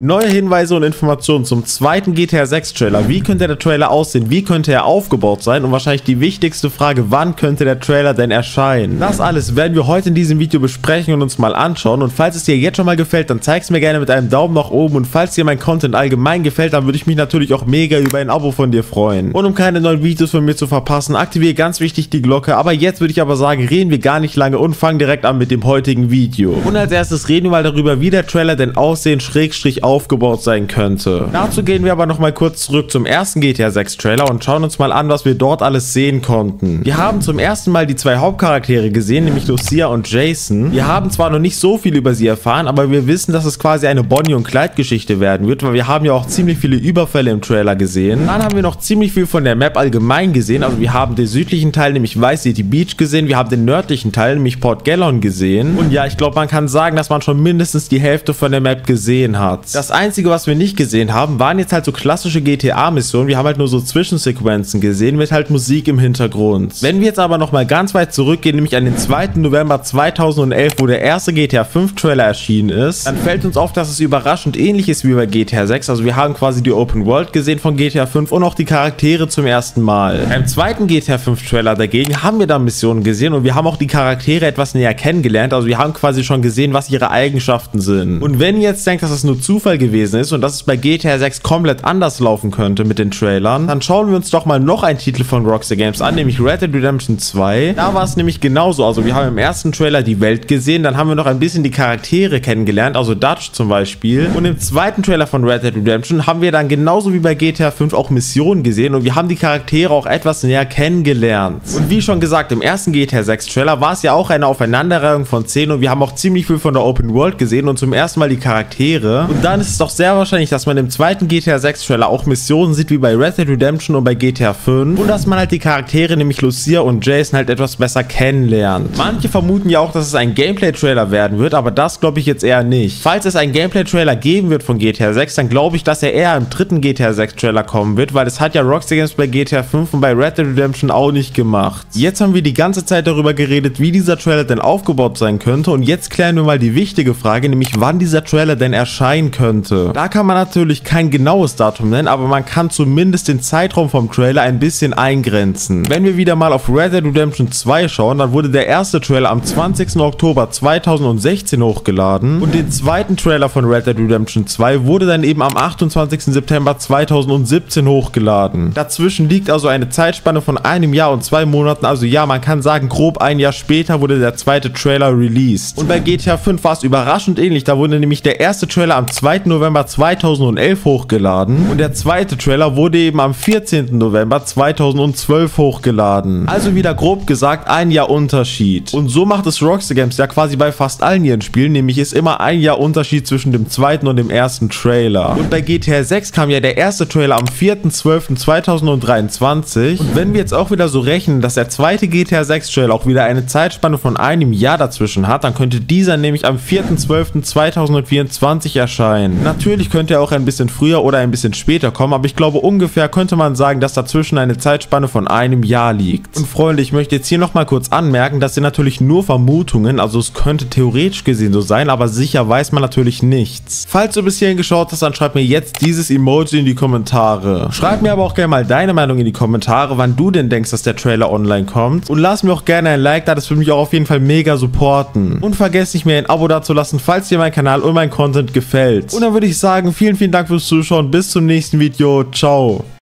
Neue Hinweise und Informationen zum zweiten GTA 6 Trailer. Wie könnte der Trailer aussehen? Wie könnte er aufgebaut sein? Und wahrscheinlich die wichtigste Frage, wann könnte der Trailer denn erscheinen? Das alles werden wir heute in diesem Video besprechen und uns mal anschauen. Und falls es dir jetzt schon mal gefällt, dann zeig es mir gerne mit einem Daumen nach oben. Und falls dir mein Content allgemein gefällt, dann würde ich mich natürlich auch mega über ein Abo von dir freuen. Und um keine neuen Videos von mir zu verpassen, aktiviere ganz wichtig die Glocke. Aber jetzt würde ich aber sagen, reden wir gar nicht lange und fangen direkt an mit dem heutigen Video. Und als erstes reden wir mal darüber, wie der Trailer denn aussehen, Schrägstrich aufgebaut sein könnte. Dazu gehen wir aber nochmal kurz zurück zum ersten GTA 6 Trailer und schauen uns mal an, was wir dort alles sehen konnten. Wir haben zum ersten Mal die zwei Hauptcharaktere gesehen, nämlich Lucia und Jason. Wir haben zwar noch nicht so viel über sie erfahren, aber wir wissen, dass es quasi eine Bonnie- und Clyde-Geschichte werden wird, weil wir haben ja auch ziemlich viele Überfälle im Trailer gesehen. Dann haben wir noch ziemlich viel von der Map allgemein gesehen, also wir haben den südlichen Teil, nämlich Vice City Beach gesehen, wir haben den nördlichen Teil, nämlich Port Gallon gesehen. Und ja, ich glaube, man kann sagen, dass man schon mindestens die Hälfte von der Map gesehen hat. Das Einzige, was wir nicht gesehen haben, waren jetzt halt so klassische GTA-Missionen. Wir haben halt nur so Zwischensequenzen gesehen mit halt Musik im Hintergrund. Wenn wir jetzt aber nochmal ganz weit zurückgehen, nämlich an den 2. November 2011, wo der erste GTA 5 Trailer erschienen ist, dann fällt uns auf, dass es überraschend ähnlich ist wie bei GTA 6. Also wir haben quasi die Open World gesehen von GTA 5 und auch die Charaktere zum ersten Mal. Beim zweiten GTA 5 Trailer dagegen haben wir dann Missionen gesehen und wir haben auch die Charaktere etwas näher kennengelernt. Also wir haben quasi schon gesehen, was ihre Eigenschaften sind. Und wenn ihr jetzt denkt, dass das nur Zufall gewesen ist und dass es bei GTA 6 komplett anders laufen könnte mit den Trailern, dann schauen wir uns doch mal noch einen Titel von Rockstar Games an, nämlich Red Dead Redemption 2. Da war es nämlich genauso. Also wir haben im ersten Trailer die Welt gesehen, dann haben wir noch ein bisschen die Charaktere kennengelernt, also Dutch zum Beispiel. Und im zweiten Trailer von Red Dead Redemption haben wir dann genauso wie bei GTA 5 auch Missionen gesehen und wir haben die Charaktere auch etwas näher kennengelernt. Und wie schon gesagt, im ersten GTA 6 Trailer war es ja auch eine Aufeinanderreihung von 10 und wir haben auch ziemlich viel von der Open World gesehen und zum ersten Mal die Charaktere. Und dann ist es doch sehr wahrscheinlich, dass man im zweiten GTA 6 Trailer auch Missionen sieht wie bei Red Dead Redemption und bei GTA 5 und dass man halt die Charaktere, nämlich Lucia und Jason halt etwas besser kennenlernt. Manche vermuten ja auch, dass es ein Gameplay-Trailer werden wird, aber das glaube ich jetzt eher nicht. Falls es einen Gameplay-Trailer geben wird von GTA 6, dann glaube ich, dass er eher im dritten GTA 6 Trailer kommen wird, weil es hat ja Rockstar Games bei GTA 5 und bei Red Dead Redemption auch nicht gemacht. Jetzt haben wir die ganze Zeit darüber geredet, wie dieser Trailer denn aufgebaut sein könnte und jetzt klären wir mal die wichtige Frage, nämlich wann dieser Trailer denn erscheinen könnte. Da kann man natürlich kein genaues Datum nennen, aber man kann zumindest den Zeitraum vom Trailer ein bisschen eingrenzen. Wenn wir wieder mal auf Red Dead Redemption 2 schauen, dann wurde der erste Trailer am 20. Oktober 2016 hochgeladen und den zweiten Trailer von Red Dead Redemption 2 wurde dann eben am 28. September 2017 hochgeladen. Dazwischen liegt also eine Zeitspanne von einem Jahr und zwei Monaten, also ja, man kann sagen, grob ein Jahr später wurde der zweite Trailer released. Und bei GTA 5 war es überraschend ähnlich, da wurde nämlich der erste Trailer am 2. November 2011 hochgeladen und der zweite Trailer wurde eben am 14. November 2012 hochgeladen. Also wieder grob gesagt ein Jahr Unterschied. Und so macht es Rockstar Games ja quasi bei fast allen ihren Spielen, nämlich ist immer ein Jahr Unterschied zwischen dem zweiten und dem ersten Trailer. Und bei GTA 6 kam ja der erste Trailer am 4.12.2023 und wenn wir jetzt auch wieder so rechnen, dass der zweite GTA 6 Trailer auch wieder eine Zeitspanne von einem Jahr dazwischen hat, dann könnte dieser nämlich am 4.12.2024 erscheinen. Natürlich könnte er auch ein bisschen früher oder ein bisschen später kommen, aber ich glaube ungefähr könnte man sagen, dass dazwischen eine Zeitspanne von einem Jahr liegt. Und Freunde, ich möchte jetzt hier nochmal kurz anmerken, das sind natürlich nur Vermutungen, also es könnte theoretisch gesehen so sein, aber sicher weiß man natürlich nichts. Falls du bis hierhin geschaut hast, dann schreib mir jetzt dieses Emoji in die Kommentare. Schreib mir aber auch gerne mal deine Meinung in die Kommentare, wann du denn denkst, dass der Trailer online kommt. Und lass mir auch gerne ein Like da, das würde mich auch auf jeden Fall mega supporten. Und vergesst nicht mehr ein Abo dazulassen, falls dir mein Kanal und mein Content gefällt. Und dann würde ich sagen, vielen, vielen Dank fürs Zuschauen, bis zum nächsten Video, ciao.